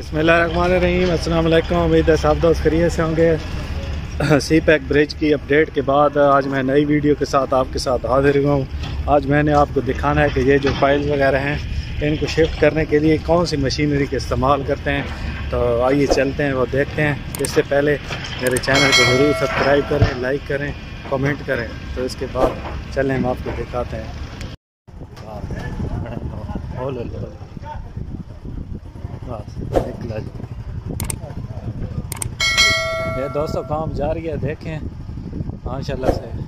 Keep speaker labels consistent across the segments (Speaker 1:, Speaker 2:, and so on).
Speaker 1: बसमीम अल्लाम उम्मीद है सब दोस्त करिए से होंगे सी पैक ब्रिज की अपडेट के बाद आज मैं नई वीडियो के साथ आपके साथ हाजिर हुआ हूँ आज मैंने आपको दिखाना है कि ये जो फ़ाइल वगैरह हैं इनको शिफ्ट करने के लिए कौन सी मशीनरी का इस्तेमाल करते हैं तो आइए चलते हैं वो देखते हैं इससे पहले मेरे चैनल को ज़रूर सब्सक्राइब करें लाइक करें कमेंट करें तो इसके बाद चलें हम आपको दिखाते हैं ये दोस्तों काम जा रही है देखें। माशाल्लाह से।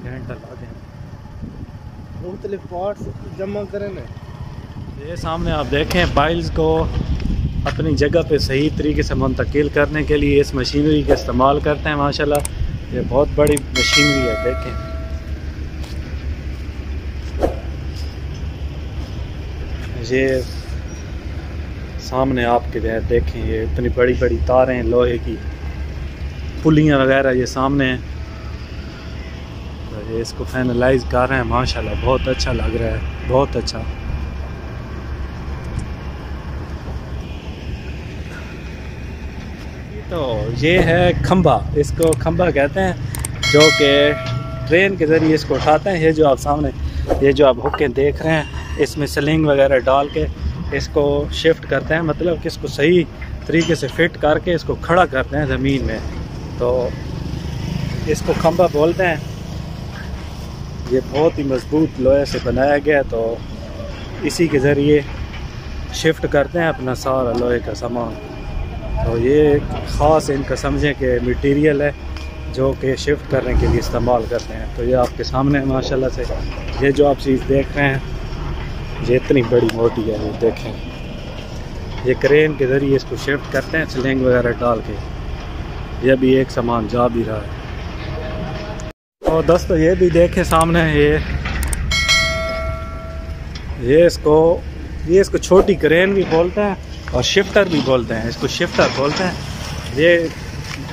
Speaker 1: घंटा ला दें।
Speaker 2: मुख्तलिफ़ पार्ट्स जमा करें ना।
Speaker 1: ये सामने आप देखें पाइल्स को अपनी जगह पे सही तरीके से मुंतकिल करने के लिए इस मशीनरी का इस्तेमाल करते हैं, माशाल्लाह। ये बहुत बड़ी मशीनरी है, देखें। ये सामने आपके देखें, ये इतनी बड़ी बड़ी तारें, लोहे की पुलियाँ वगैरह ये सामने हैं। तो ये इसको फाइनलाइज कर रहे हैं, माशाल्लाह, बहुत अच्छा लग रहा है, बहुत अच्छा। तो ये है खम्बा इसको खम्बा कहते हैं, जो कि ट्रेन के ज़रिए इसको उठाते हैं। ये जो आप सामने, ये जो आप हुक्के देख रहे हैं, इसमें सलिंग वगैरह डाल के इसको शिफ्ट करते हैं मतलब कि इसको सही तरीके से फिट करके इसको खड़ा करते हैं ज़मीन में। तो इसको खंबा बोलते हैं। ये बहुत ही मज़बूत लोहे से बनाया गया तो इसी के ज़रिए शिफ्ट करते हैं अपना सारा लोहे का सामान। तो ये ख़ास इनका समझें कि मटेरियल है जो कि शिफ्ट करने के लिए इस्तेमाल करते हैं। तो ये आपके सामने है, माशाल्लाह से। ये जो आप चीज़ देख रहे हैं, ये इतनी बड़ी मोटी है, ये देखें। ये क्रेन के ज़रिए इसको शिफ्ट करते हैं स्लिंग वगैरह डाल के। ये भी एक सामान जा भी रहा है। और दोस्तों, ये भी देखें सामने, ये। ये इसको ये इसको छोटी क्रेन भी बोलते हैं। और शिफ्टर भी बोलते हैं, इसको शिफ्टर बोलते हैं। ये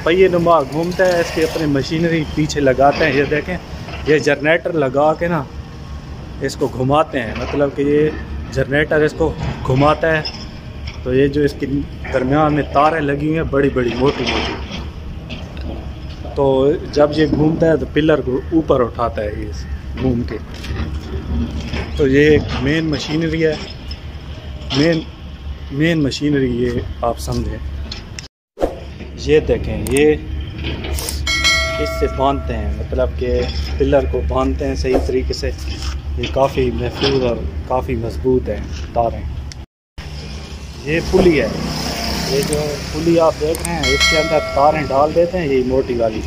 Speaker 1: पहिए नुमा घूमता है, इसकी अपनी मशीनरी पीछे लगाते हैं, ये देखें, ये जनरेटर लगा के ना, इसको घुमाते हैं। मतलब कि ये जनरेटर इसको घुमाता है। तो ये जो इसके दरमियान में तारें लगी हुई हैं बड़ी बड़ी मोटी मोटी तो जब ये घूमता है तो पिलर को ऊपर उठाता है ये घूम के। तो ये एक मेन मशीनरी है। मेन मेन मशीनरी ये आप समझें। ये देखें, ये इससे बांधते हैं मतलब कि पिलर को बांधते हैं सही तरीके से। ये काफ़ी महफूज और काफ़ी मज़बूत है तारें। ये पुली है। ये जो पुली आप देख रहे हैं, इसके अंदर तारें डाल देते हैं ये मोटी वाली।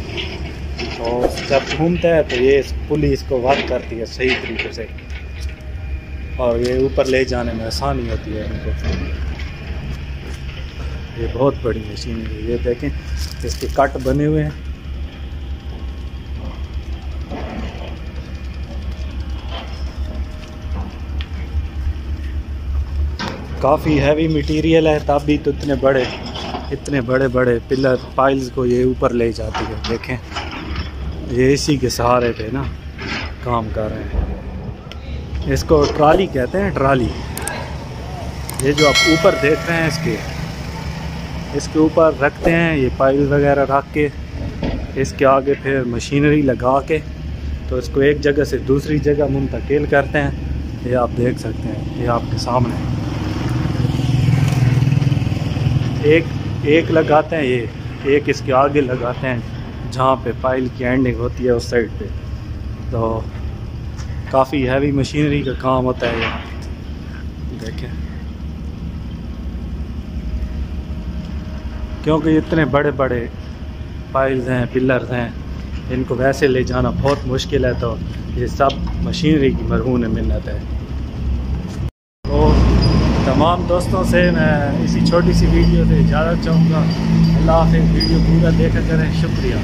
Speaker 1: और जब घूमता है तो ये पुली इसको वर्क करती है सही तरीके से। और ये ऊपर ले जाने में आसानी होती है इनको। ये बहुत बड़ी मशीन है। ये देखें, इसके कट बने हुए हैं। काफ़ी हैवी मटेरियल है तब भी तो इतने बड़े इतने बड़े बड़े पिलर पाइल्स को ये ऊपर ले जाती है। देखें, ये इसी के सहारे पे ना काम कर रहे हैं। इसको ट्राली कहते हैं, ट्राली। ये जो आप ऊपर देख रहे हैं इसके इसके ऊपर रखते हैं ये पाइल वगैरह रख के, इसके आगे फिर मशीनरी लगा के तो इसको एक जगह से दूसरी जगह मुंतकिल करते हैं। ये आप देख सकते हैं, ये आपके सामने। एक एक लगाते हैं, ये, एक इसके आगे लगाते हैं, जहाँ पे पाइल की एंडिंग होती है उस साइड पे। तो काफ़ी हैवी मशीनरी का काम होता है ये। देखें। क्योंकि इतने बड़े बड़े पाइल्स हैं पिलर्स हैं, इनको वैसे ले जाना बहुत मुश्किल है तो ये सब मशीनरी की मरहून मिलत है। तो तमाम दोस्तों से मैं इसी छोटी सी वीडियो से इजाज़त चाहूँगा। अल्लाह हाफि वीडियो पूरा देखा करें। शुक्रिया।